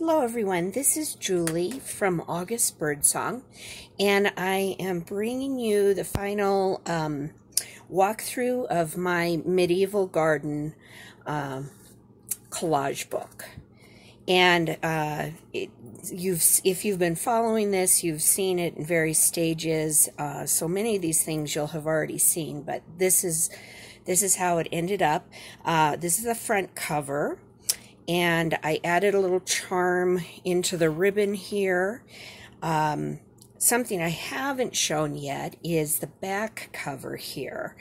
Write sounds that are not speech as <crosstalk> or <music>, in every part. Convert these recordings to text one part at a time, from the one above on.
Hello, everyone. This is Julie from August Birdsong, and I am bringing you the final um, walkthrough of my medieval garden uh, collage book. And uh, it, you've, if you've been following this, you've seen it in various stages. Uh, so many of these things you'll have already seen, but this is this is how it ended up. Uh, this is the front cover and I added a little charm into the ribbon here. Um, something I haven't shown yet is the back cover here.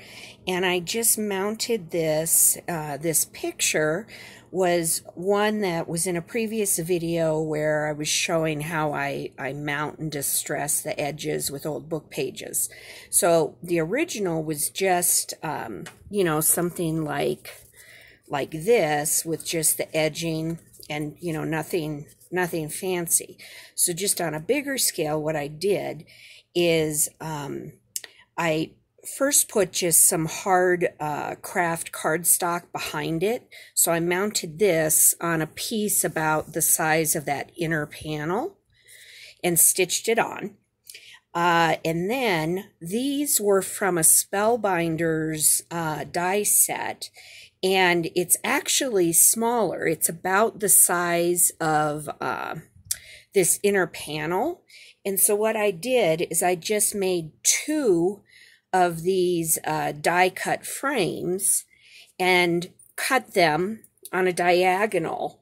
And I just mounted this, uh, this picture was one that was in a previous video where I was showing how I, I mount and distress the edges with old book pages. So the original was just, um, you know, something like like this with just the edging and, you know, nothing, nothing fancy. So just on a bigger scale, what I did is um, I first put just some hard uh, craft cardstock behind it. So I mounted this on a piece about the size of that inner panel and stitched it on. Uh, and then these were from a Spellbinders uh, die set and it's actually smaller. It's about the size of uh, this inner panel. And so what I did is I just made two of these uh, die cut frames and cut them on a diagonal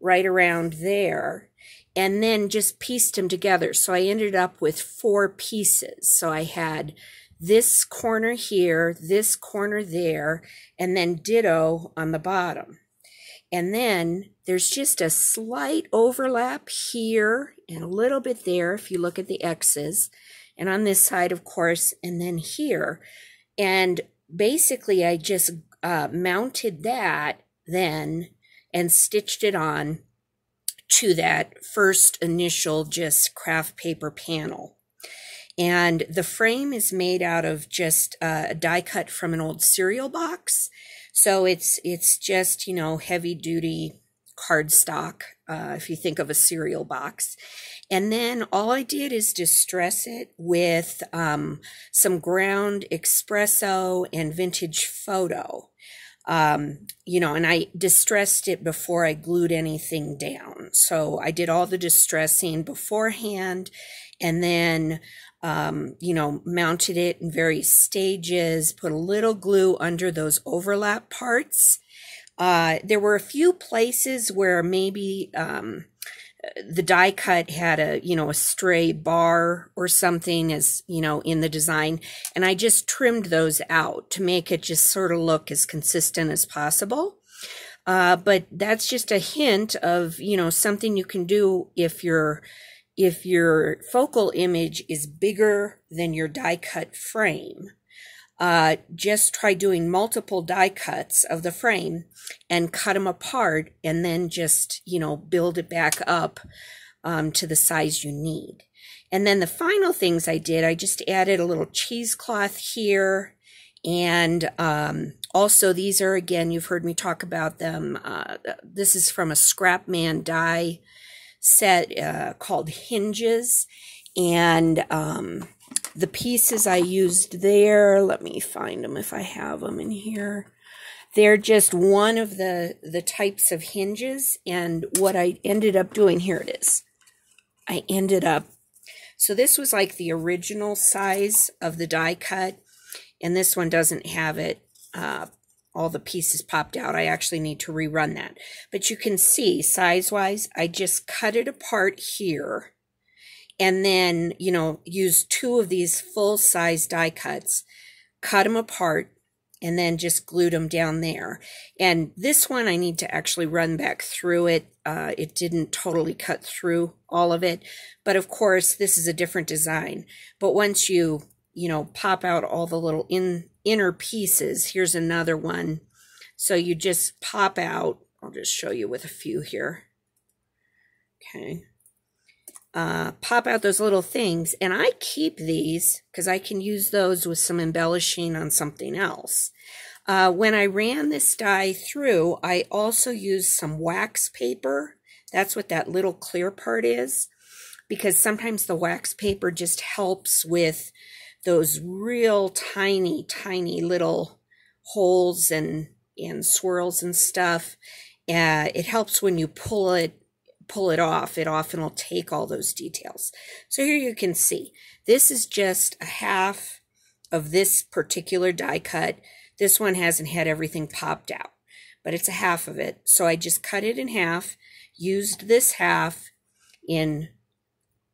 right around there and then just pieced them together. So I ended up with four pieces. So I had this corner here, this corner there, and then ditto on the bottom. And then there's just a slight overlap here and a little bit there if you look at the X's. And on this side, of course, and then here. And basically, I just uh, mounted that then and stitched it on to that first initial just craft paper panel. And the frame is made out of just uh, a die cut from an old cereal box. So it's, it's just, you know, heavy duty cardstock, uh, if you think of a cereal box. And then all I did is distress it with um, some ground espresso and vintage photo. Um, you know, and I distressed it before I glued anything down. So I did all the distressing beforehand and then um, you know, mounted it in various stages, put a little glue under those overlap parts. Uh, there were a few places where maybe um, the die cut had a, you know, a stray bar or something as, you know, in the design. And I just trimmed those out to make it just sort of look as consistent as possible. Uh, but that's just a hint of, you know, something you can do if you're if your focal image is bigger than your die cut frame, uh, just try doing multiple die cuts of the frame and cut them apart and then just, you know, build it back up um, to the size you need. And then the final things I did, I just added a little cheesecloth here. And um, also, these are, again, you've heard me talk about them. Uh, this is from a Scrapman die set uh, called Hinges. And um, the pieces I used there, let me find them if I have them in here. They're just one of the, the types of hinges. And what I ended up doing, here it is. I ended up, so this was like the original size of the die cut. And this one doesn't have it uh, all the pieces popped out. I actually need to rerun that. But you can see size-wise, I just cut it apart here and then, you know, use two of these full-size die cuts, cut them apart, and then just glued them down there. And this one, I need to actually run back through it. Uh, it didn't totally cut through all of it. But of course, this is a different design. But once you, you know, pop out all the little in inner pieces. Here's another one. So you just pop out. I'll just show you with a few here. Okay. Uh, pop out those little things. And I keep these because I can use those with some embellishing on something else. Uh, when I ran this die through, I also used some wax paper That's what that little clear part is. Because sometimes the wax paper just helps with those real tiny, tiny little holes and, and swirls and stuff. Uh, it helps when you pull it pull it off, it often will take all those details. So here you can see, this is just a half of this particular die cut. This one hasn't had everything popped out, but it's a half of it. So I just cut it in half, used this half in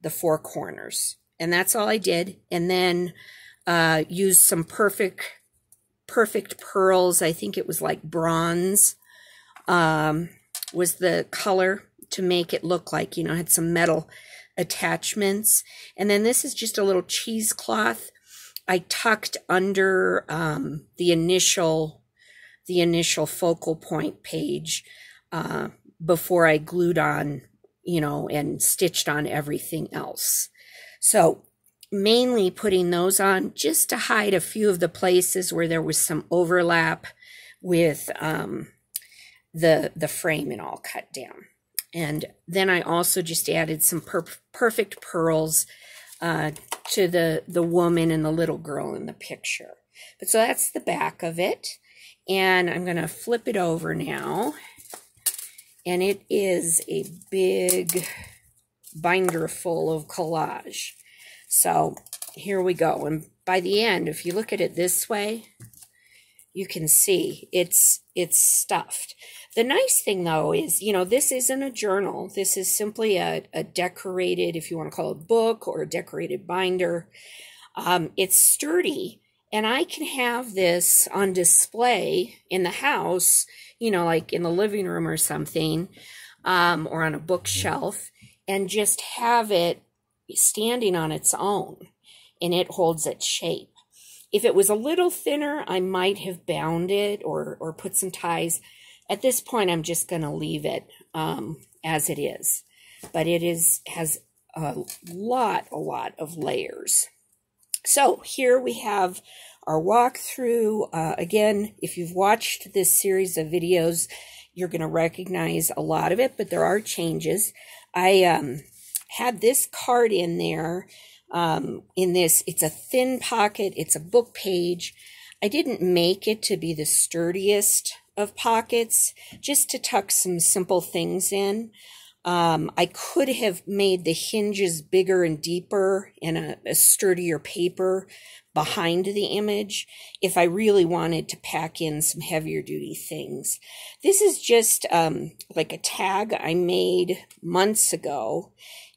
the four corners. And that's all I did. And then uh, used some perfect, perfect pearls. I think it was like bronze um, was the color to make it look like, you know, had some metal attachments. And then this is just a little cheesecloth I tucked under um, the initial the initial focal point page uh, before I glued on, you know, and stitched on everything else. So mainly putting those on just to hide a few of the places where there was some overlap with um, the the frame and all cut down. And then I also just added some per perfect pearls uh, to the, the woman and the little girl in the picture. But so that's the back of it. And I'm going to flip it over now. And it is a big binder full of collage. So here we go. And by the end, if you look at it this way, you can see it's it's stuffed. The nice thing though is, you know, this isn't a journal. This is simply a, a decorated, if you want to call it book or a decorated binder. Um, it's sturdy and I can have this on display in the house, you know, like in the living room or something, um, or on a bookshelf and just have it standing on its own and it holds its shape. If it was a little thinner, I might have bound it or, or put some ties. At this point, I'm just going to leave it um, as it is. But it is has a lot, a lot of layers. So here we have our walkthrough. Uh, again, if you've watched this series of videos, you're going to recognize a lot of it, but there are changes. I um, had this card in there um, in this. It's a thin pocket. It's a book page. I didn't make it to be the sturdiest of pockets, just to tuck some simple things in. Um, I could have made the hinges bigger and deeper and a, a, sturdier paper behind the image if I really wanted to pack in some heavier duty things. This is just um, like a tag I made months ago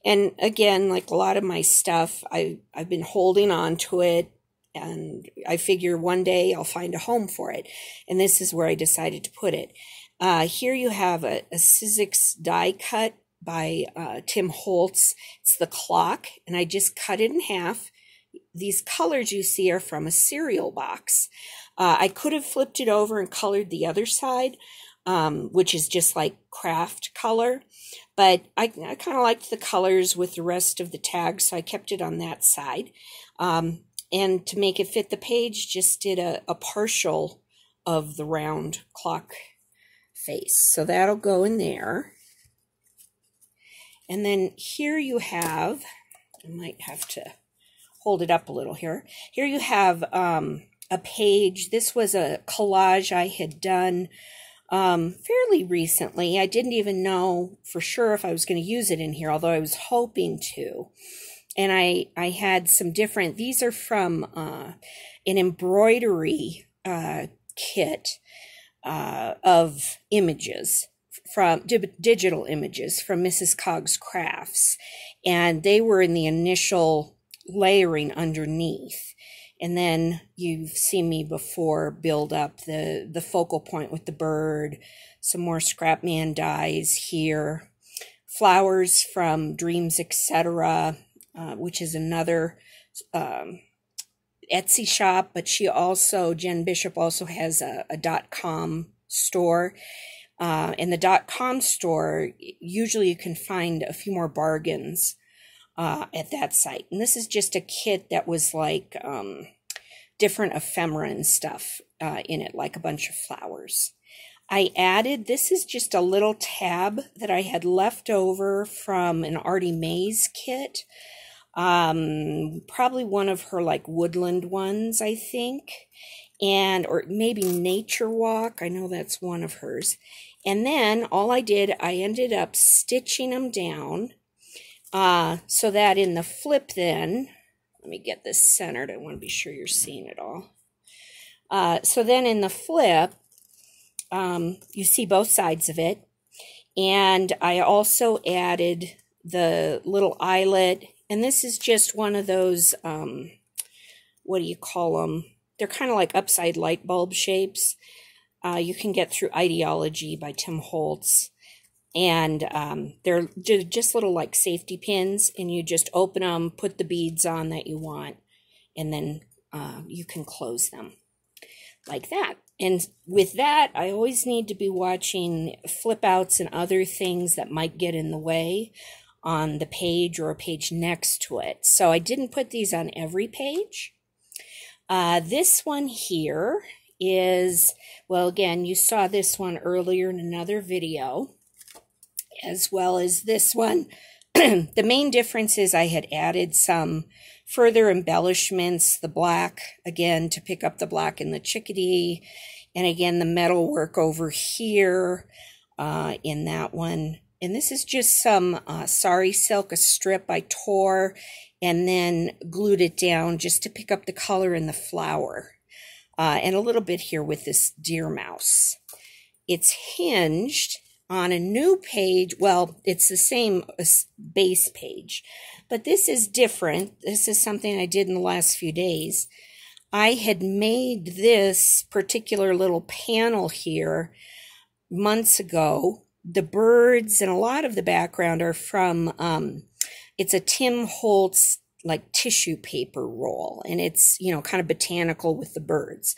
and again, like a lot of my stuff, I, I've been holding on to it and I figure one day I'll find a home for it. And this is where I decided to put it. Uh, here you have a, a Sizzix die cut by uh, Tim Holtz. It's the clock, and I just cut it in half. These colors you see are from a cereal box. Uh, I could have flipped it over and colored the other side, um, which is just like craft color. But I, I kind of liked the colors with the rest of the tags, so I kept it on that side. Um, and to make it fit the page, just did a, a partial of the round clock face. So that'll go in there. And then here you have, I might have to hold it up a little here. Here you have um, a page. This was a collage I had done um, fairly recently. I didn't even know for sure if I was going to use it in here, although I was hoping to. And I, I had some different, these are from uh, an embroidery uh, kit uh, of images from di digital images from Mrs. Coggs Crafts. And they were in the initial layering underneath and then you've seen me before build up the the focal point with the bird some more scrapman dies here flowers from dreams etc uh, which is another um, etsy shop but she also jen bishop also has a, a dot com store uh, in the dot com store usually you can find a few more bargains uh, at that site. And this is just a kit that was like um, different ephemera and stuff uh, in it, like a bunch of flowers. I added, this is just a little tab that I had left over from an Artie Mays kit. Um, probably one of her like woodland ones, I think. And, or maybe Nature Walk. I know that's one of hers. And then all I did, I ended up stitching them down uh, so that in the flip then, let me get this centered. I want to be sure you're seeing it all. Uh, so then in the flip, um, you see both sides of it. And I also added the little eyelet. And this is just one of those, um, what do you call them? They're kind of like upside light bulb shapes. Uh, you can get through idea-ology by Tim Holtz. And um, they're just little like safety pins, and you just open them, put the beads on that you want, and then uh, you can close them like that. And with that, I always need to be watching flip outs and other things that might get in the way on the page or a page next to it. So I didn't put these on every page. Uh, this one here is, well, again, you saw this one earlier in another video, as well as this one. <clears throat> the main difference is I had added some further embellishments, the black, again, to pick up the black in the chickadee, and again, the metal work over here uh, in that one. And this is just some uh, sari silk, a strip I tore and then glued it down just to pick up the color in the flower. Uh, and a little bit here with this deer mouse. It's hinged on a new page. Well, it's the same base page, but this is different. This is something I did in the last few days. I had made this particular little panel here months ago. The birds and a lot of the background are from, um, it's a Tim Holtz like tissue paper roll and it's you know kind of botanical with the birds.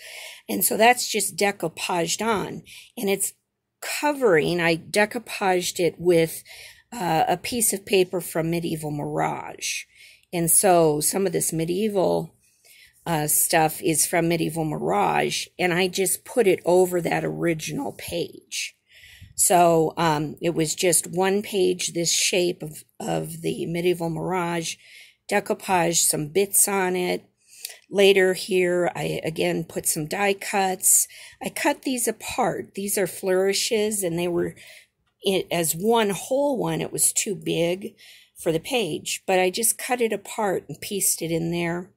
And so that's just decoupaged on and it's covering i decoupaged it with uh, a piece of paper from medieval mirage. And so some of this medieval uh, stuff is from medieval mirage and i just put it over that original page so um, it was just one page this shape of, of the medieval mirage decoupage some bits on it. Later here, I again put some die cuts. I cut these apart. These are flourishes and they were it, as one whole one. It was too big for the page, but I just cut it apart and pieced it in there.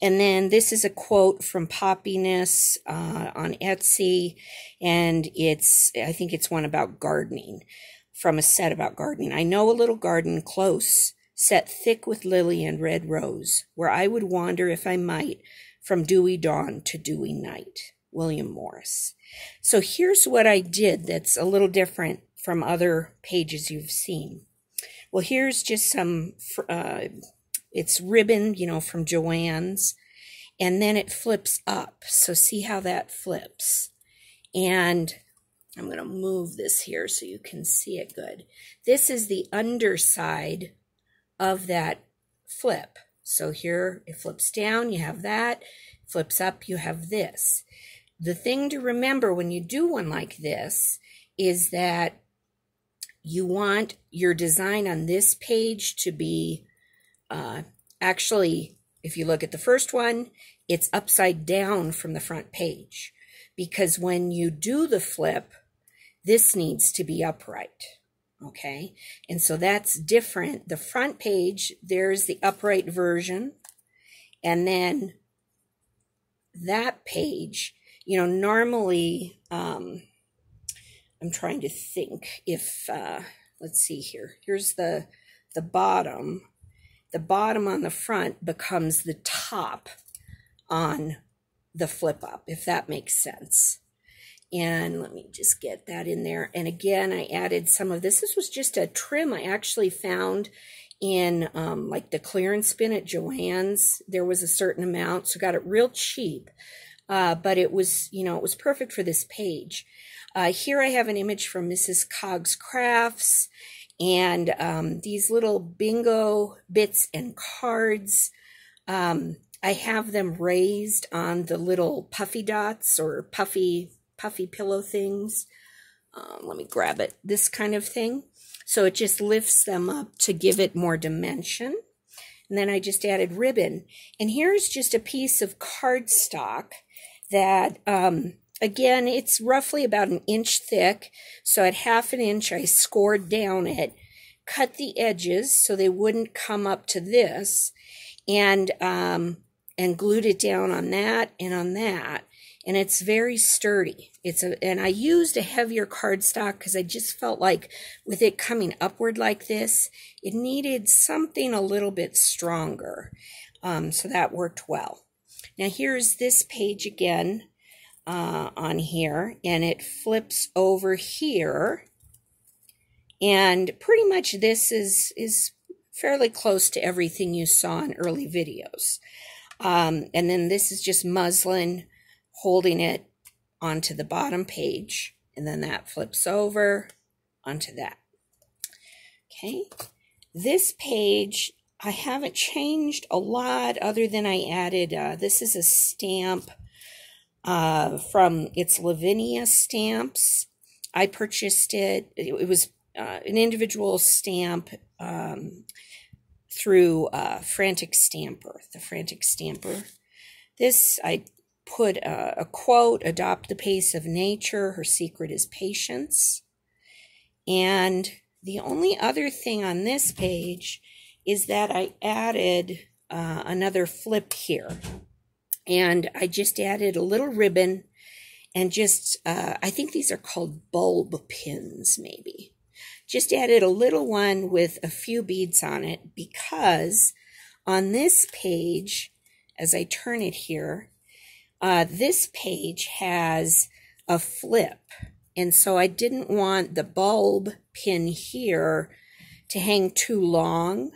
And then this is a quote from Poppiness uh, on Etsy, and it's I think it's one about gardening from a set about gardening. I know a little garden close set thick with lily and red rose, where I would wander if I might from dewy dawn to dewy night. William Morris. So here's what I did that's a little different from other pages you've seen. Well, here's just some, uh, it's ribbon, you know, from Joann's, and then it flips up. So see how that flips. And I'm going to move this here so you can see it good. This is the underside of that flip. So here it flips down, you have that, flips up, you have this. The thing to remember when you do one like this is that you want your design on this page to be uh, actually, if you look at the first one, it's upside down from the front page because when you do the flip, this needs to be upright. Okay, and so that's different. The front page, there's the upright version, and then that page, you know, normally, um, I'm trying to think if, uh, let's see here. Here's the the bottom. The bottom on the front becomes the top on the flip up, if that makes sense. And let me just get that in there. And again, I added some of this. This was just a trim I actually found in um, like the clearance bin at Joann's. There was a certain amount, so got it real cheap. Uh, but it was, you know, it was perfect for this page. Uh, here I have an image from Mrs. Coggs Crafts and um, these little bingo bits and cards. Um, I have them raised on the little puffy dots or puffy puffy pillow things. Um, let me grab it. This kind of thing. So it just lifts them up to give it more dimension. And then I just added ribbon. And here's just a piece of cardstock that, um, again, it's roughly about an inch thick. So at half an inch, I scored down it, cut the edges so they wouldn't come up to this, and, um, and glued it down on that and on that and it's very sturdy. It's a, and I used a heavier cardstock because I just felt like with it coming upward like this, it needed something a little bit stronger. Um, so that worked well. Now here's this page again uh, on here, and it flips over here. And pretty much this is, is fairly close to everything you saw in early videos. Um, and then this is just muslin holding it onto the bottom page, and then that flips over onto that. Okay, this page, I haven't changed a lot other than I added, uh, this is a stamp uh, from, it's Lavinia Stamps. I purchased it, it, it was uh, an individual stamp um, through uh, Frantic Stamper, the Frantic Stamper. This I put a, a quote adopt the pace of nature. Her secret is patience. And the only other thing on this page is that I added uh, another flip here. And I just added a little ribbon and just, uh, I think these are called bulb pins, maybe. Just added a little one with a few beads on it because on this page, as I turn it here, uh, this page has a flip. And so I didn't want the bulb pin here to hang too long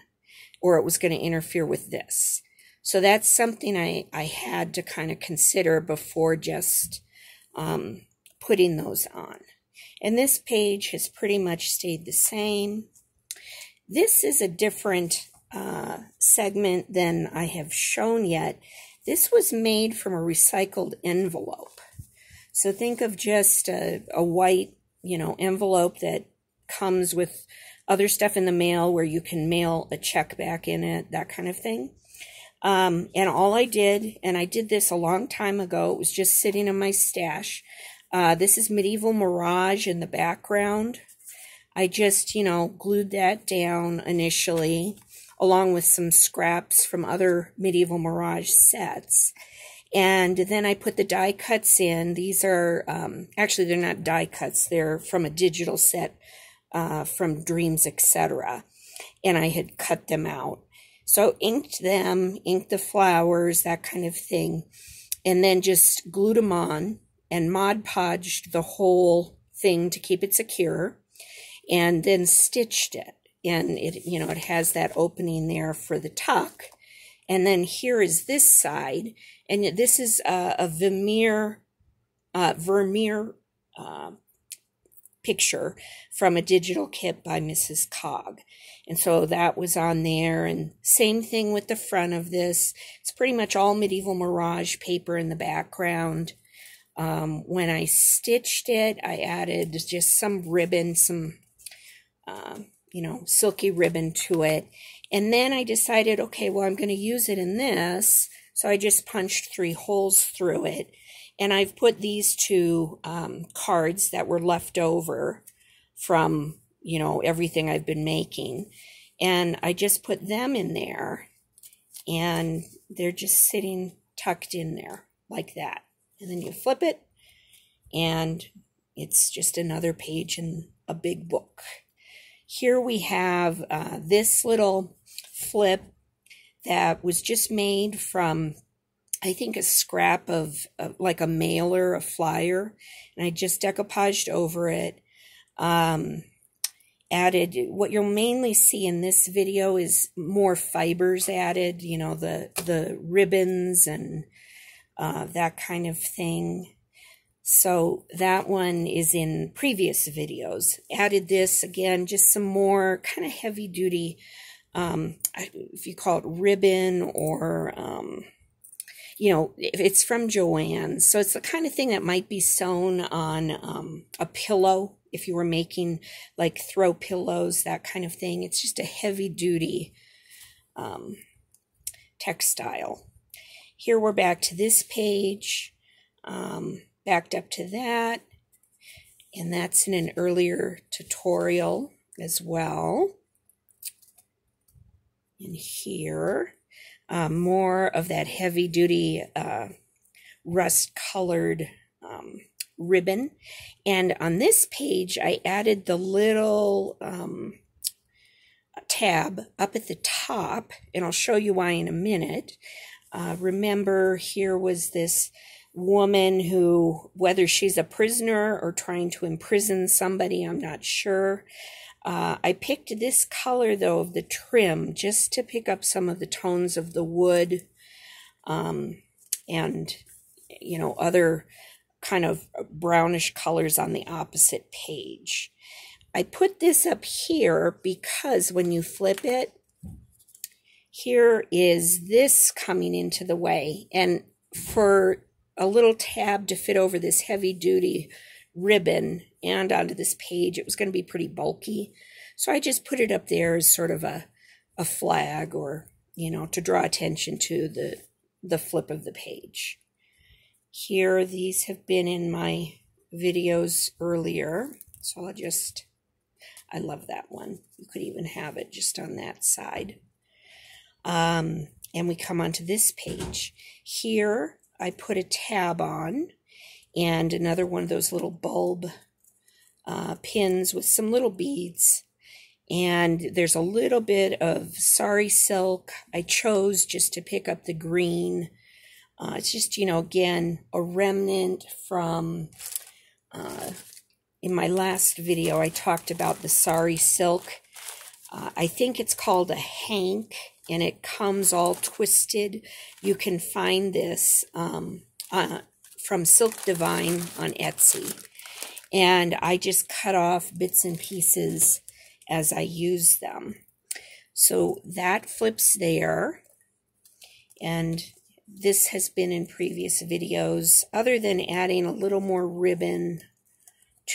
or it was going to interfere with this. So that's something I, I had to kind of consider before just um, putting those on. And this page has pretty much stayed the same. This is a different uh, segment than I have shown yet. This was made from a recycled envelope. So think of just a, a white, you know, envelope that comes with other stuff in the mail where you can mail a check back in it, that kind of thing. Um, and all I did, and I did this a long time ago, it was just sitting in my stash. Uh, this is Medieval Mirage in the background. I just, you know, glued that down initially along with some scraps from other medieval Mirage sets. And then I put the die cuts in. These are, um, actually, they're not die cuts. They're from a digital set uh, from Dreams, etc. And I had cut them out. So inked them, inked the flowers, that kind of thing. And then just glued them on and Mod Podged the whole thing to keep it secure. And then stitched it and it you know it has that opening there for the tuck and then here is this side and this is a, a Vermeer uh, Vermeer uh, picture from a digital kit by Mrs. Cog. And so that was on there. And same thing with the front of this. It's pretty much all medieval mirage paper in the background. Um, when I stitched it, I added just some ribbon, some uh, you know, silky ribbon to it. And then I decided, okay, well, I'm going to use it in this. So I just punched three holes through it. And I've put these two um, cards that were left over from, you know, everything I've been making. And I just put them in there. And they're just sitting tucked in there like that. And then you flip it. And it's just another page in a big book. Here we have uh, this little flip that was just made from, I think, a scrap of uh, like a mailer, a flyer, and I just decoupaged over it. Um, added what you'll mainly see in this video is more fibers added, you know, the the ribbons and uh, that kind of thing. So that one is in previous videos. Added this, again, just some more kind of heavy duty, um, if you call it ribbon or, um, you know, it's from Joann's. So it's the kind of thing that might be sewn on um, a pillow if you were making like throw pillows, that kind of thing. It's just a heavy duty um, textile. Here we're back to this page, um, backed up to that, and that's in an earlier tutorial as well. And here, uh, more of that heavy duty uh, rust colored um, ribbon. And on this page, I added the little um, tab up at the top, and I'll show you why in a minute. Uh, remember, here was this woman who, whether she's a prisoner or trying to imprison somebody, I'm not sure. Uh, I picked this color though of the trim just to pick up some of the tones of the wood um, and, you know, other kind of brownish colors on the opposite page. I put this up here because when you flip it, here is this coming into the way. And for a little tab to fit over this heavy duty ribbon and onto this page, it was going to be pretty bulky. So I just put it up there as sort of a, a flag or, you know, to draw attention to the, the flip of the page. Here, these have been in my videos earlier. So I'll just, I love that one. You could even have it just on that side. Um, and we come onto this page. Here, I put a tab on and another one of those little bulb uh, pins with some little beads. And there's a little bit of sari silk. I chose just to pick up the green uh, it's just, you know, again, a remnant from, uh, in my last video, I talked about the sari silk. Uh, I think it's called a hank, and it comes all twisted. You can find this um, uh, from Silk Divine on Etsy. And I just cut off bits and pieces as I use them. So that flips there. And this has been in previous videos. Other than adding a little more ribbon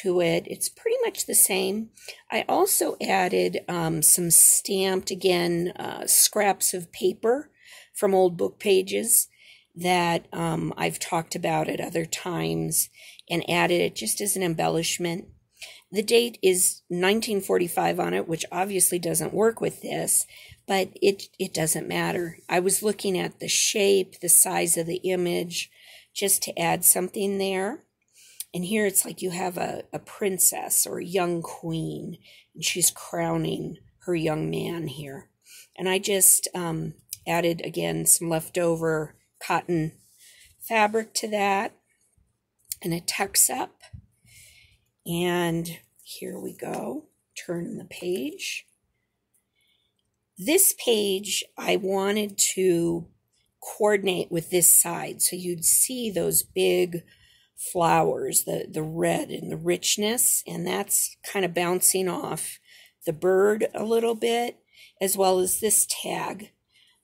to it, it's pretty much the same. I also added um, some stamped, again, uh, scraps of paper from old book pages that um, I've talked about at other times and added it just as an embellishment. The date is 1945 on it, which obviously doesn't work with this, but it it doesn't matter. I was looking at the shape, the size of the image, just to add something there. And here it's like you have a, a princess or a young queen, and she's crowning her young man here. And I just um, added again some leftover cotton fabric to that, and it tucks up. And here we go. Turn the page. This page, I wanted to coordinate with this side. So you'd see those big flowers, the, the red and the richness, and that's kind of bouncing off the bird a little bit, as well as this tag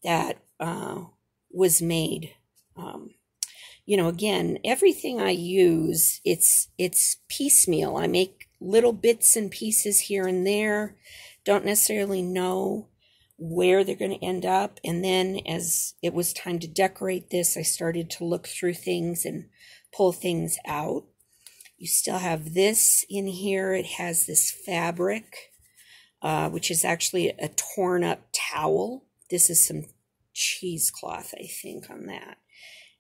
that uh, was made. Um, you know, again, everything I use, it's it's piecemeal. I make little bits and pieces here and there. Don't necessarily know where they're going to end up. And then as it was time to decorate this, I started to look through things and pull things out. You still have this in here. It has this fabric, uh, which is actually a torn up towel. This is some cheesecloth, I think, on that.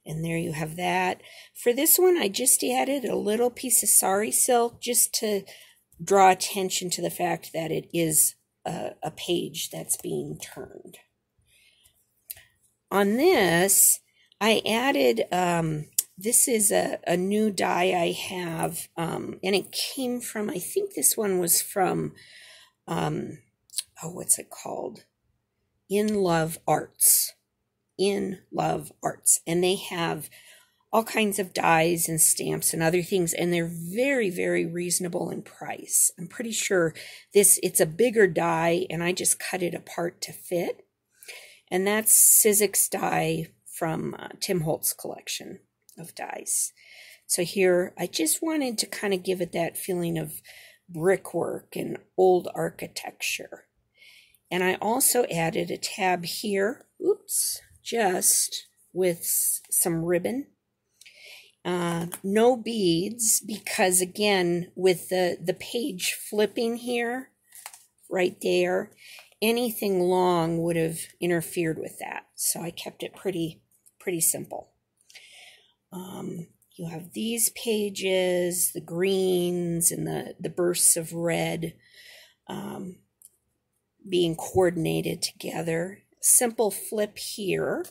And there you have that. For this one, I just added a little piece of sari silk just to draw attention to the fact that it is a, a page that's being turned. On this, I added, um, this is a, a new die I have, um, and it came from, I think this one was from, um, oh, what's it called? In Love Arts. In Love Arts. And they have all kinds of dies and stamps and other things and they're very very reasonable in price i'm pretty sure this it's a bigger die and i just cut it apart to fit and that's sizzix die from uh, Tim Holtz collection of dies. So here, I just wanted to kind of give it that feeling of brickwork and old architecture. And I also added a tab here, oops, just with some ribbon. Uh, no beads because again, with the, the page flipping here, right there, anything long would have interfered with that. So I kept it pretty, pretty simple. Um, you have these pages, the greens and the, the bursts of red um, being coordinated together. Simple flip here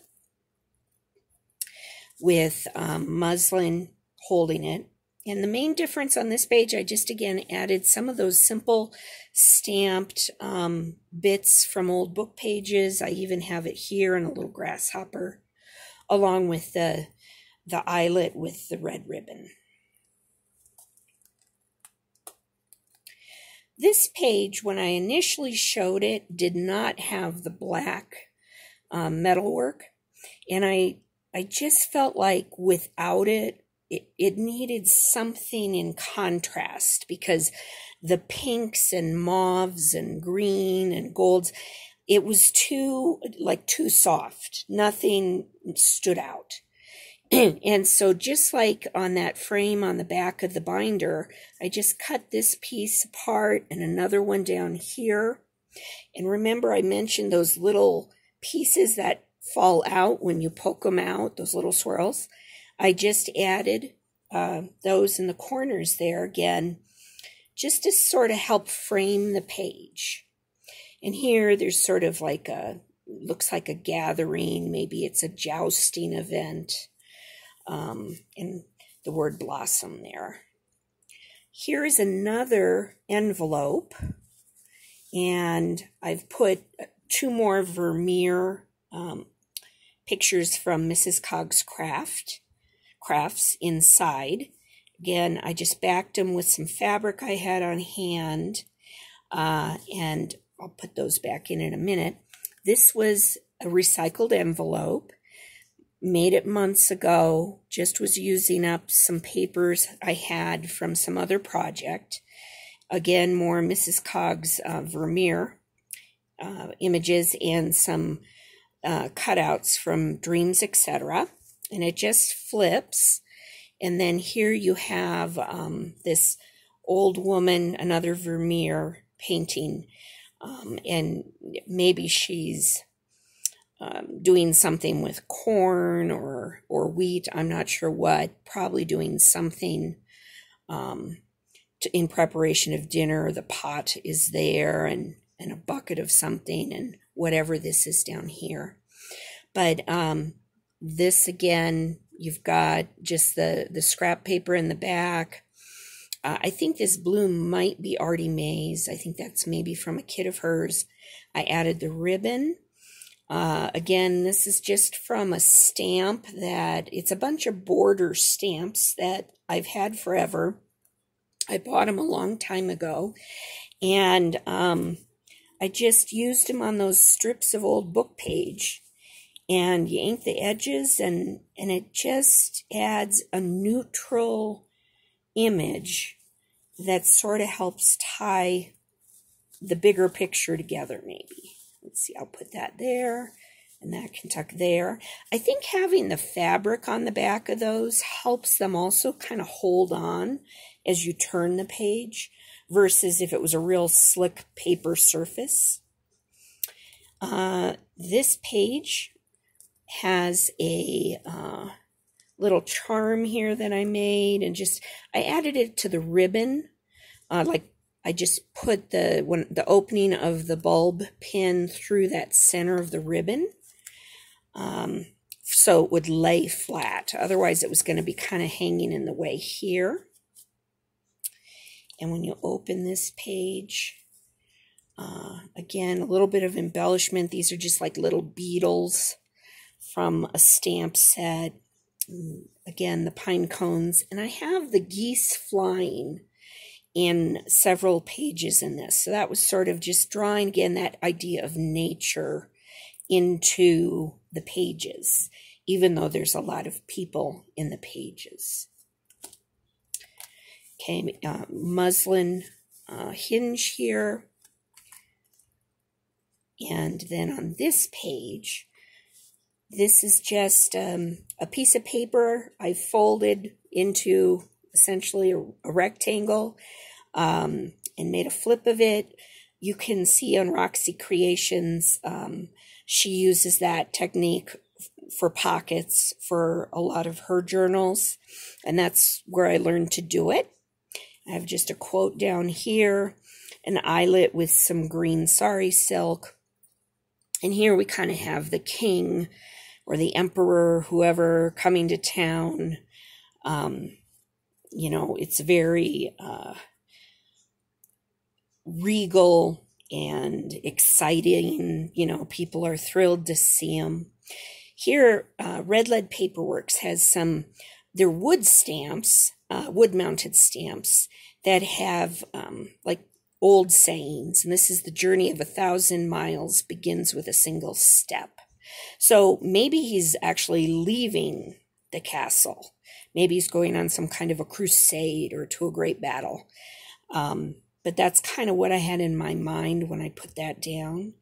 with um, muslin holding it. And the main difference on this page, I just again added some of those simple stamped um, bits from old book pages. I even have it here in a little grasshopper, along with the the eyelet with the red ribbon. This page, when I initially showed it, did not have the black um, metalwork. And I, I just felt like without it, it, it needed something in contrast because the pinks and mauves and green and golds, it was too, like too soft. Nothing stood out. <clears throat> and so just like on that frame on the back of the binder, I just cut this piece apart and another one down here. And remember I mentioned those little pieces that fall out when you poke them out, those little swirls. I just added uh, those in the corners there again, just to sort of help frame the page. And here there's sort of like a, looks like a gathering, maybe it's a jousting event um, and the word blossom there. Here is another envelope, and I've put two more Vermeer um, pictures from Mrs. Coggs Craft crafts inside. Again, I just backed them with some fabric I had on hand, uh, and I'll put those back in in a minute. This was a recycled envelope made it months ago, just was using up some papers I had from some other project. Again, more Mrs. Coggs uh, Vermeer uh, images and some uh, cutouts from Dreams, etc. And it just flips. And then here you have um, this old woman, another Vermeer painting. Um, and maybe she's um, doing something with corn or or wheat. I'm not sure what. Probably doing something um, to, in preparation of dinner. The pot is there and and a bucket of something and whatever this is down here. But um, this again, you've got just the the scrap paper in the back. Uh, I think this bloom might be Artie Mae's. I think that's maybe from a kit of hers. I added the ribbon uh, again, this is just from a stamp that it's a bunch of border stamps that I've had forever. I bought them a long time ago, and um, I just used them on those strips of old book page. And ink the edges, and and it just adds a neutral image that sort of helps tie the bigger picture together, maybe. Let's see, I'll put that there and that can tuck there. I think having the fabric on the back of those helps them also kind of hold on as you turn the page versus if it was a real slick paper surface. Uh, this page has a uh, little charm here that I made and just I added it to the ribbon uh, like I just put the when the opening of the bulb pin through that center of the ribbon um, so it would lay flat. Otherwise, it was going to be kind of hanging in the way here. And when you open this page, uh, again, a little bit of embellishment. These are just like little beetles from a stamp set. Mm, again, the pine cones. And I have the geese flying in several pages in this. So that was sort of just drawing again that idea of nature into the pages. even though there's a lot of people in the pages. Okay, uh, muslin uh, hinge here. And then on this page, this is just um, a piece of paper I folded into essentially a, a rectangle um, and made a flip of it. You can see on Roxy Creations, um, she uses that technique for pockets for a lot of her journals, and that's where I learned to do it. I have just a quote down here, an eyelet with some green sari silk. And here we kind of have the king or the emperor, whoever coming to town. Um, you know, it's very uh, regal and exciting. You know, people are thrilled to see him. Here, uh, Red Lead Paperworks has some, they're wood stamps, uh, wood mounted stamps that have um, like old sayings. And this is the journey of a thousand miles begins with a single step. So maybe he's actually leaving the castle. Maybe he's going on some kind of a crusade or to a great battle. Um, but that's kind of what I had in my mind when I put that down.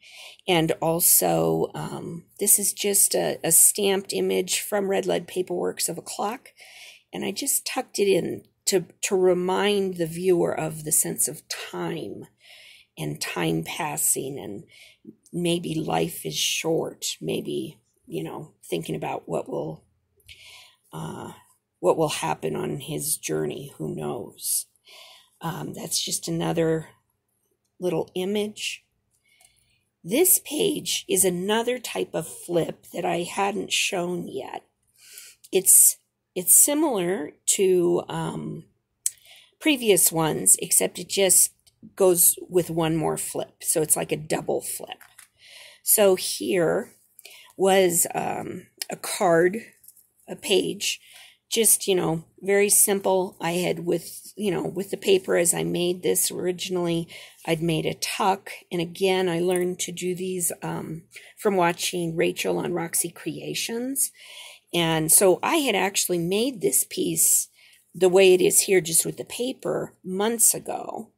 And also, um, this is just a, a, stamped image from Red Lead Paperworks of a clock. And I just tucked it in to, to remind the viewer of the sense of time and time passing and maybe life is short. Maybe, you know, thinking about what will, uh, what will happen on his journey. Who knows? Um, that's just another little image. This page is another type of flip that I hadn't shown yet. It's it's similar to um, previous ones, except it just goes with one more flip. So it's like a double flip. So here was um, a card, a page just you know very simple i had with you know with the paper as i made this originally i'd made a tuck and again i learned to do these um, from watching rachel on roxy creations and so i had actually made this piece the way it is here just with the paper months ago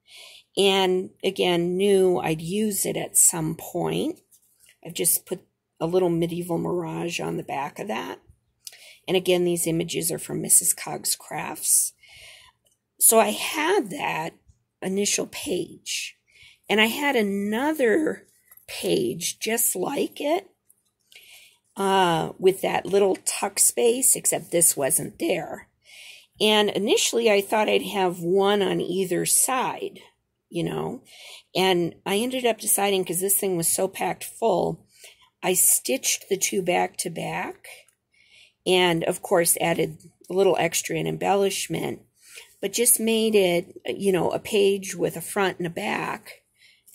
and again knew i'd use it at some point i've just put a little medieval mirage on the back of that and again, these images are from Mrs. Coggs Crafts. So I had that initial page. And I had another page just like it uh, with that little tuck space, except this wasn't there. And initially, I thought I'd have one on either side, you know. And I ended up deciding because this thing was so packed full, I stitched the two back to back and of course added a little extra in embellishment, but just made it, you know, a page with a front and a back.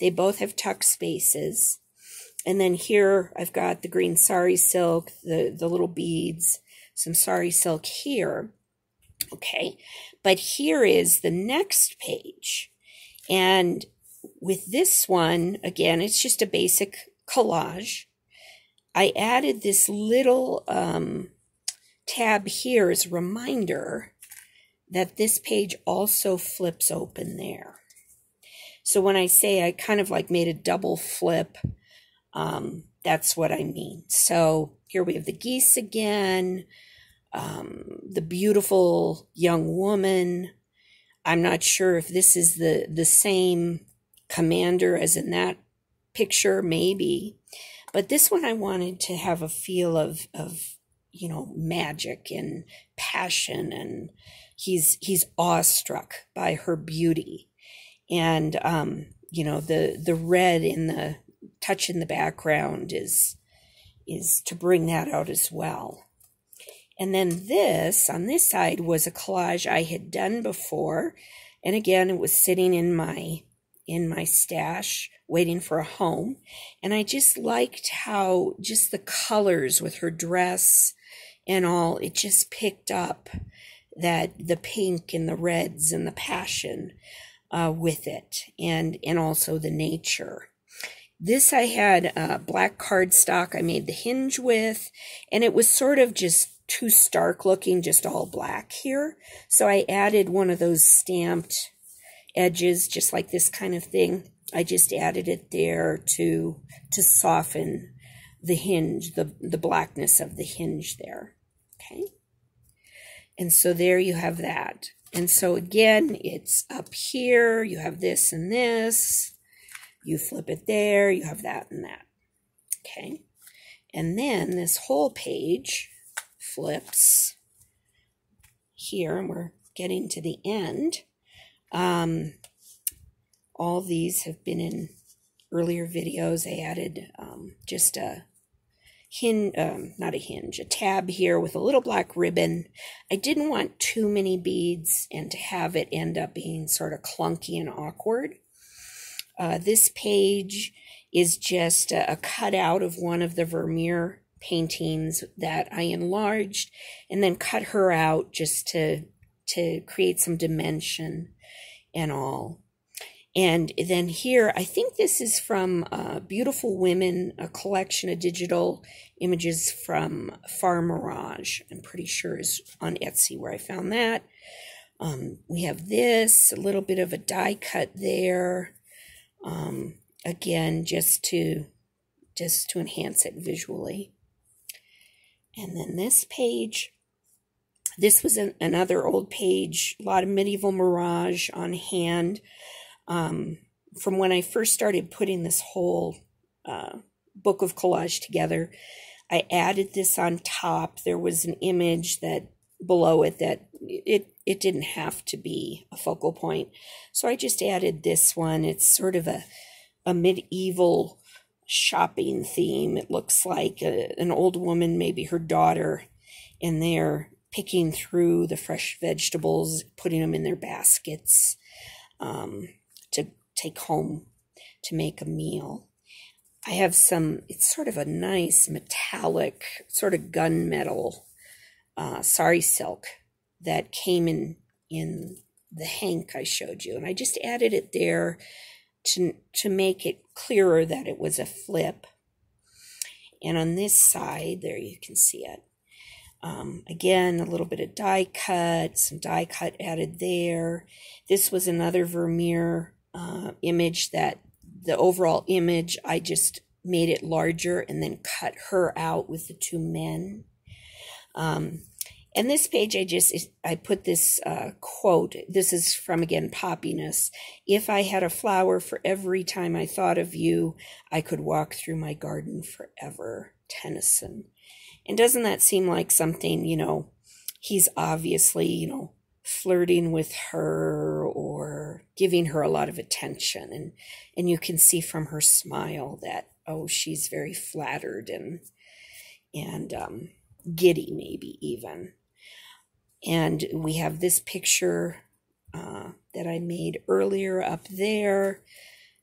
They both have tuck spaces. And then here I've got the green sari silk, the, the little beads, some sari silk here. Okay, but here is the next page. And with this one, again, it's just a basic collage. I added this little um, tab here is a reminder that this page also flips open there. So when I say I kind of like made a double flip, um, that's what I mean. So here we have the geese again, um, the beautiful young woman. I'm not sure if this is the, the same commander as in that picture, maybe. But this one I wanted to have a feel of, of you know, magic and passion and he's he's awestruck by her beauty. And um, you know, the the red in the touch in the background is is to bring that out as well. And then this on this side was a collage I had done before. And again, it was sitting in my in my stash waiting for a home. And I just liked how just the colors with her dress and all, it just picked up that the pink and the reds and the passion uh, with it and and also the nature This I had uh, black cardstock I made the hinge with, and it was sort of just too stark looking, just all black here. So I added one of those stamped edges, just like this kind of thing. I just added it there to to soften the hinge, the, the blackness of the hinge there. Okay. And so there you have that. And so again, it's up here. You have this and this. You flip it there. You have that and that. Okay. And then this whole page flips here, and we're getting to the end. Um, all these have been in earlier videos. I added um, just a hinge, um, not a hinge, a tab here with a little black ribbon. I didn't want too many beads and to have it end up being sort of clunky and awkward. Uh, this page is just a, a cutout of one of the Vermeer paintings that I enlarged and then cut her out just to to create some dimension and all. And then here, I think this is from uh, Beautiful Women, a collection of digital images from Far Mirage. I'm pretty sure is on Etsy where I found that. Um, we have this, a little bit of a die cut there. Um, again, just to just to enhance it visually. And then this page, this was an, another old page, a lot of medieval mirage on hand um, from when I first started putting this whole uh, book of collage together. I added this on top. There was an image that below it that it it didn't have to be a focal point. So I just added this one. It's sort of a a medieval shopping theme. It looks like a, an old woman, maybe her daughter, and they're picking through the fresh vegetables, putting them in their baskets. Um, to take home to make a meal. I have some, it's sort of a nice metallic, sort of gunmetal uh, sari silk that came in in the hank I showed you. And I just added it there to, to make it clearer that it was a flip. And on this side, there you can see it. Um, again, a little bit of die cut, some die cut added there. This was another Vermeer uh, image that the overall image, I just made it larger and then cut her out with the two men. Um, and this page, I just, I put this uh, quote. This is from, again, Poppiness. If I had a flower for every time I thought of you, I could walk through my garden forever. Tennyson. And doesn't that seem like something, you know, he's obviously, you know, flirting with her or giving her a lot of attention and and you can see from her smile that oh she's very flattered and and um, giddy maybe even. And we have this picture uh, that I made earlier up there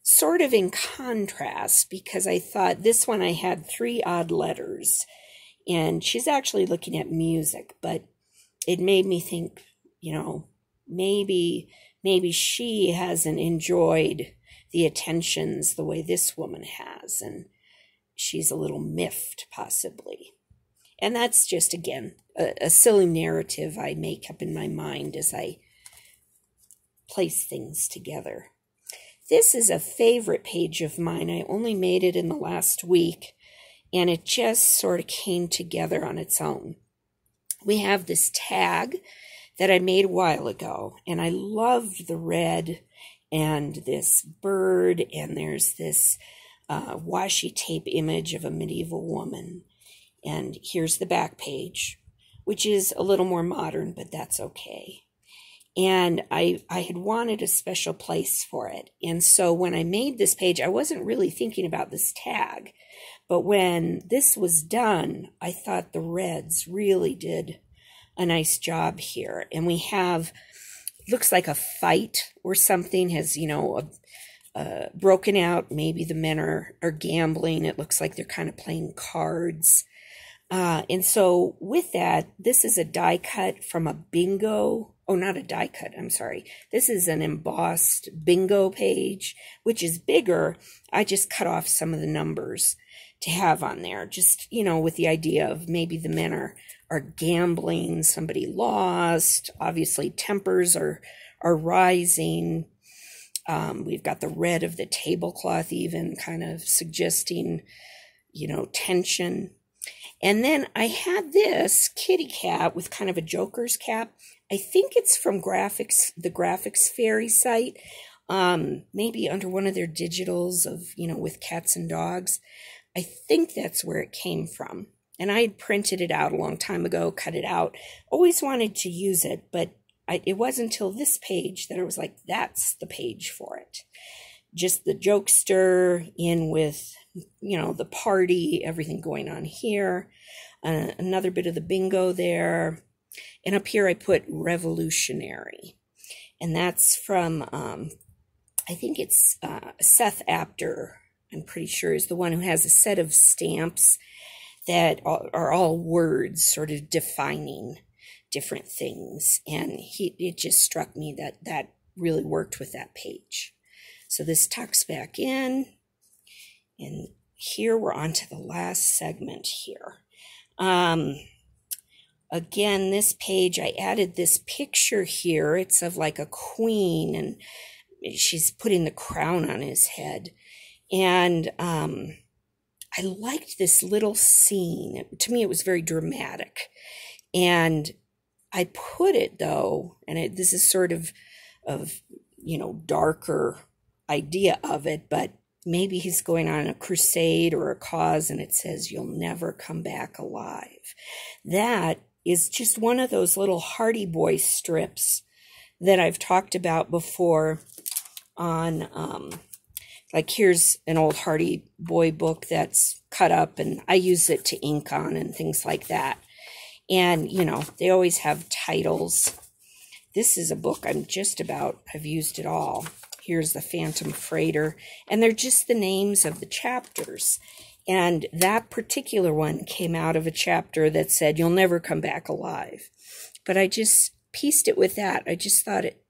sort of in contrast because I thought this one I had three odd letters and she's actually looking at music but it made me think you know, maybe maybe she hasn't enjoyed the attentions the way this woman has and she's a little miffed possibly and that's just again a, a, silly narrative i make up in my mind as i place things together this is a favorite page of mine i only made it in the last week and it just sort of came together on its own we have this tag that I made a while ago. And I loved the red and this bird, and there's this uh, washi tape image of a medieval woman. And here's the back page, which is a little more modern, but that's okay. And I, I had wanted a special place for it. And so when I made this page, I wasn't really thinking about this tag. But when this was done, I thought the reds really did a nice job here. And we have, looks like a fight or something has, you know, a, uh, broken out. Maybe the men are, are gambling. It looks like they're kind of playing cards. Uh, and so with that, this is a die cut from a bingo oh, not a die cut, I'm sorry. This is an embossed bingo page, which is bigger. I just cut off some of the numbers to have on there, just, you know, with the idea of maybe the men are, are gambling, somebody lost, obviously tempers are, are rising. Um, we've got the red of the tablecloth even kind of suggesting, you know, tension. And then I had this kitty cat with kind of a joker's cap. I think it's from graphics, the graphics fairy site, um, maybe under one of their digitals of, you know, with cats and dogs. I think that's where it came from. And I had printed it out a long time ago, cut it out, always wanted to use it, but I, it wasn't until this page that I was like, that's the page for it. Just the jokester in with, you know, the party, everything going on here. Uh, another bit of the bingo there. And up here I put revolutionary. And that's from, um, I think it's uh, Seth Apter, I'm pretty sure, is the one who has a set of stamps that are all words sort of defining different things. And he, it just struck me that that really worked with that page. So this tucks back in. And here we're on to the last segment here. Um, again, this page, I added this picture here. It's of like a queen and she's putting the crown on his head. And um, I liked this little scene. To me, it was very dramatic. And I put it though, and it, this is sort of of you know darker idea of it, but maybe he's going on a crusade or a cause, and it says you'll never come back alive. That is just one of those little Hardy Boy strips that I've talked about before on um, like here's an old Hardy Boy book that's cut up and I use it to ink on and things like that. And, you know, they always have titles. This is a book I'm just about, I've used it all. Here's the Phantom Freighter. And they're just the names of the chapters. And that particular one came out of a chapter that said, You'll never come back alive. But I just pieced it with that. I just thought it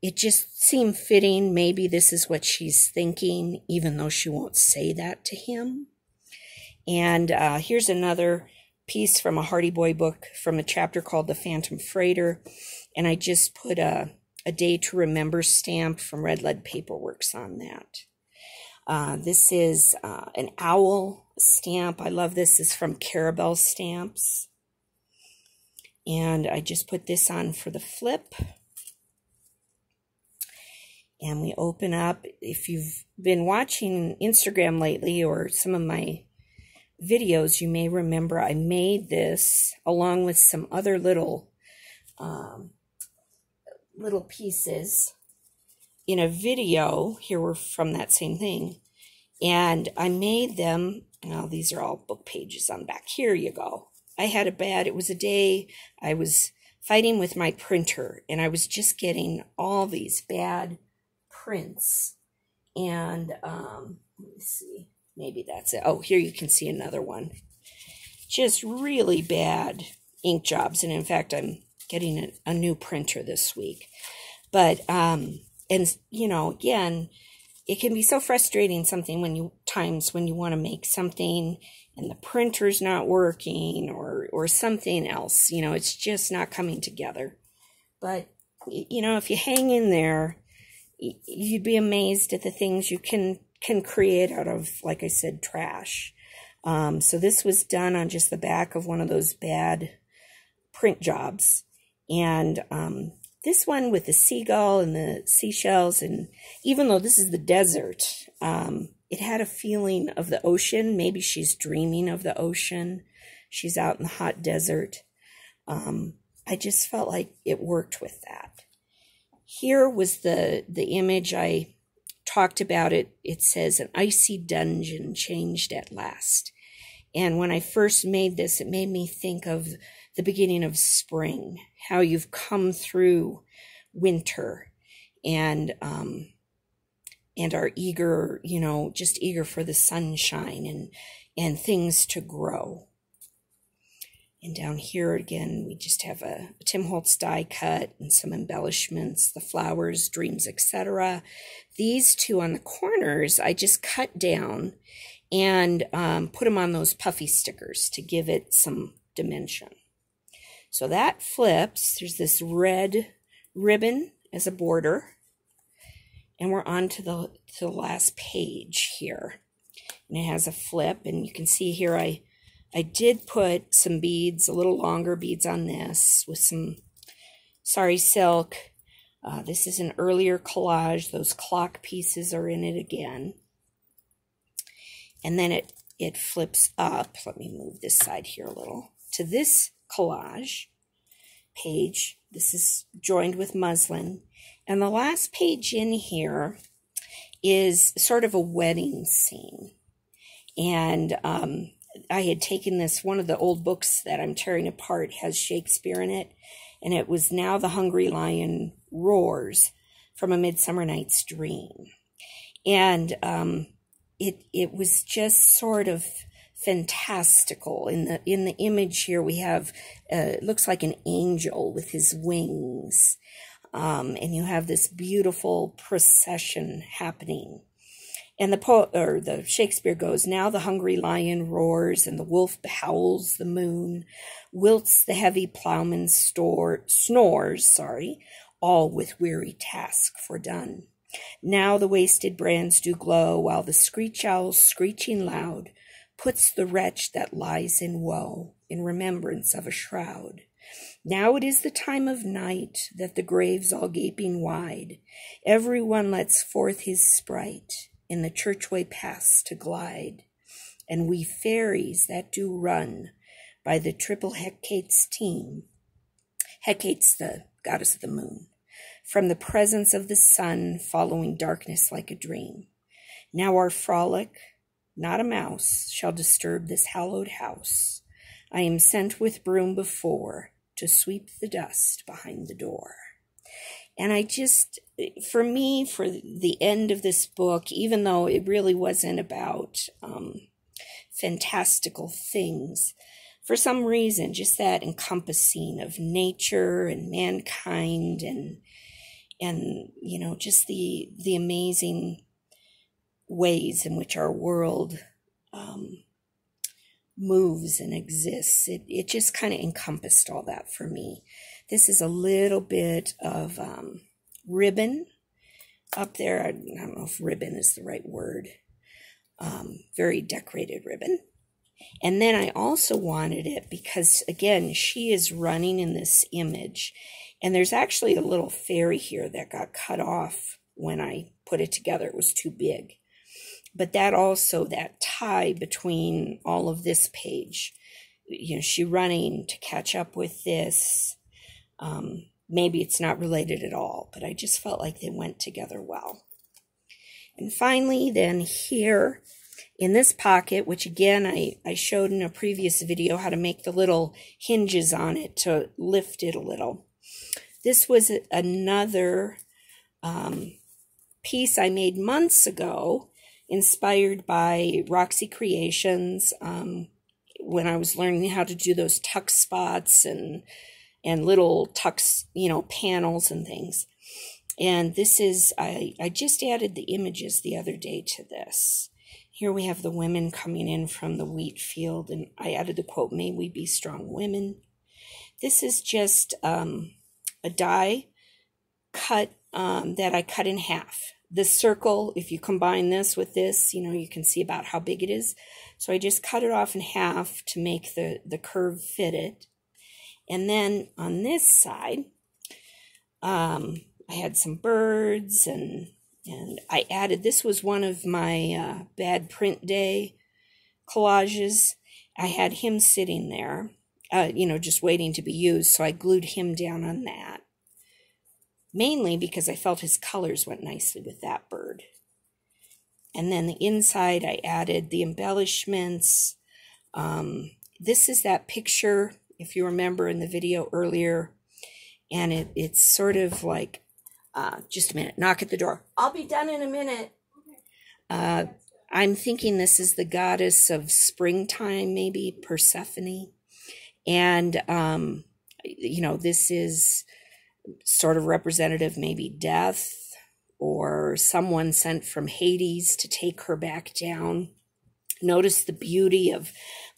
it just seemed fitting. Maybe this is what she's thinking, even though she won't say that to him. And uh, here's another piece from a Hardy Boy book from a chapter called The Phantom Freighter. And I just put a, a day to remember stamp from Red Lead Paperworks on that. Uh, this is uh, an owl stamp. I love this. Is from Carabelle Stamps. And I just put this on for the flip. And we open up. If you've been watching Instagram lately or some of my videos, you may remember I made this along with some other little um, little pieces in a video. Here we're from that same thing. And I made them, now these are all book pages on back. Here you go. I had a bad, it was a day I was fighting with my printer and I was just getting all these bad prints. And um, let me see. Maybe that's it. Oh, here you can see another one. Just really bad ink jobs. And in fact, I'm getting a, a new printer this week. But, um, and, you know, again, it can be so frustrating something when you, times when you want to make something and the printer's not working or, or something else, you know, it's just not coming together. But, you know, if you hang in there, you'd be amazed at the things you can can create out of, like I said, trash. Um, so this was done on just the back of one of those bad print jobs. And um, this one with the seagull and the seashells, and even though this is the desert, um, it had a feeling of the ocean. Maybe she's dreaming of the ocean. She's out in the hot desert. Um, I just felt like it worked with that. Here was the, the image I talked about it, it says an icy dungeon changed at last. And when I first made this, it made me think of the beginning of spring, how you've come through winter and, um, and are eager, you know, just eager for the sunshine and, and things to grow. And down here again, we just have a, Tim Holtz die cut and some embellishments, the flowers, dreams, etc. These two on the corners, I just cut down and um, put them on those puffy stickers to give it some dimension. So that flips. There's this red ribbon as a border. And we're on to the, to the last page here. And it has a flip. And you can see here I I did put some beads, a little longer beads on this with some sari silk. Uh, this is an earlier collage. Those clock pieces are in it again. And then it, it flips up. Let me move this side here a little. To this collage page. This is joined with muslin. And the last page in here is sort of a wedding scene. And um, I had taken this, one of the old books that I'm tearing apart has Shakespeare in it, and it was Now the Hungry Lion Roars from A Midsummer Night's Dream. And um, it, it was just sort of fantastical. In the in the image here we have uh, it looks like an angel with his wings. Um, and you have this beautiful procession happening. And the poet or the Shakespeare goes, now the hungry lion roars and the wolf howls the moon, whilst the heavy plowman store, snores, sorry, all with weary task fordone. Now the wasted brands do glow, while the screech owl screeching loud puts the wretch that lies in woe in remembrance of a shroud. Now it is the time of night that the graves all gaping wide, every one lets forth his sprite in the churchway paths to glide, and we fairies that do run by the triple Hecate's team. Hecate's the goddess of the moon, from the presence of the sun following darkness like a dream. Now our frolic, not a mouse, shall disturb this hallowed house. I am sent with broom before to sweep the dust behind the door. And I just, for me, for the end of this book, even though it really wasn't about um, fantastical things, for some reason, just that encompassing of nature and mankind and and you know just the the amazing ways in which our world um, moves and exists. It it just kind of encompassed all that for me. This is a little bit of um, ribbon up there. I don't know if ribbon is the right word. Um, very decorated ribbon. And then I also wanted it because, again, she is running in this image. And there's actually a little fairy here that got cut off when I put it together. It was too big. But that also, that tie between all of this page, you know, she running to catch up with this, um, maybe it's not related at all, but I just felt like they went together well. And finally, then here in this pocket, which again I, I showed in a previous video how to make the little hinges on it to lift it a little. This was another um, piece I made months ago, inspired by Roxy Creations um, when I was learning how to do those tuck spots and and little tucks, you know, panels and things. And this is, I, I just added the images the other day to this. Here we have the women coming in from the wheat field, and I added the quote, May we be strong women. This is just um, a die cut um, that I cut in half. The circle, if you combine this with this, you know, you can see about how big it is. So I just cut it off in half to make the, the curve fit it. And then on this side, um, I had some birds and and I added this was one of my uh, bad print day collages. I had him sitting there, uh, you know, just waiting to be used. So I glued him down on that, mainly because I felt his colors went nicely with that bird. And then the inside, I added the embellishments. Um, this is that picture if you remember in the video earlier. And it, it's sort of like, uh, just a minute, knock at the door. I'll be done in a minute. Uh, I'm thinking this is the goddess of springtime, maybe Persephone. And, um, you know, this is sort of representative, maybe death or someone sent from Hades to take her back down. Notice the beauty of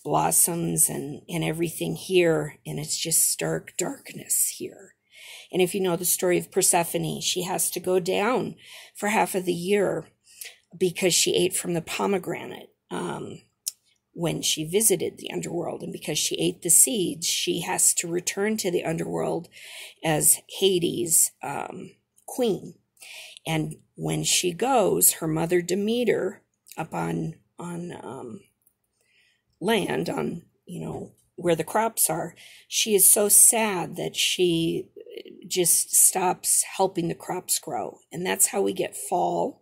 blossoms and, and everything here, and it's just stark darkness here. And if you know the story of Persephone, she has to go down for half of the year because she ate from the pomegranate um, when she visited the underworld. And because she ate the seeds, she has to return to the underworld as Hades' um, queen. And when she goes, her mother Demeter, up on on um, land, on you know where the crops are, she is so sad that she just stops helping the crops grow. And that's how we get fall.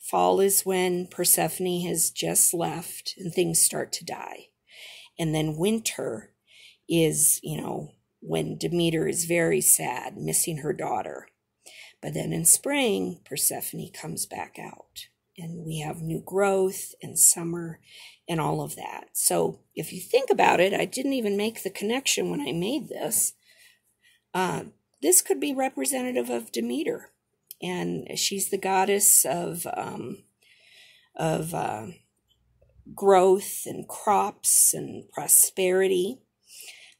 Fall is when Persephone has just left and things start to die. And then winter is, you know, when Demeter is very sad, missing her daughter. But then in spring, Persephone comes back out and we have new growth and summer and all of that. So if you think about it, I didn't even make the connection when I made this. Uh, this could be representative of Demeter, and she's the goddess of um, of uh, growth and crops and prosperity.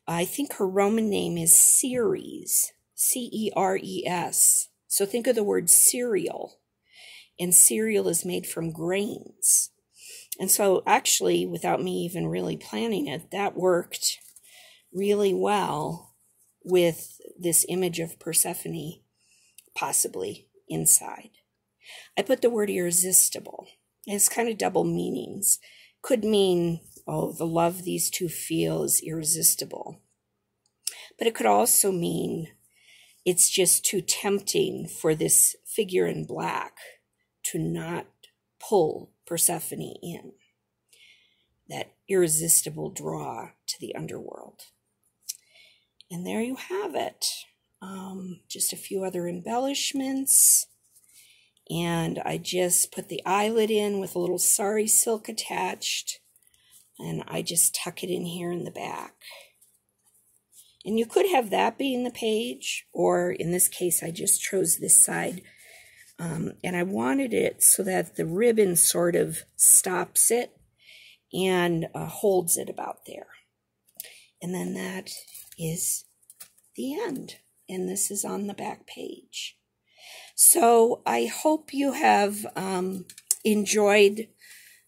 I think her Roman name is Ceres, C E R E S. So think of the word cereal, and cereal is made from grains. And so, actually, without me even really planning it, that worked really well with this image of Persephone possibly inside. I put the word irresistible. It's kind of double meanings. Could mean, oh, the love these two feel is irresistible. But it could also mean it's just too tempting for this figure in black to not pull Persephone in. That irresistible draw to the underworld. And there you have it. Um, just a few other embellishments. And I just put the eyelet in with a little sari silk attached. And I just tuck it in here in the back. And you could have that be in the page, or in this case, I just chose this side. Um, and I wanted it so that the ribbon sort of stops it and uh, holds it about there. And then that is the end. And this is on the back page. So I hope you have um, enjoyed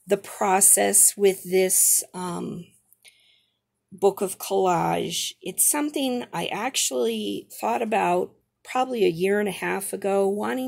the process with this um, book of collage. It's something I actually thought about probably a year and a half ago, wanting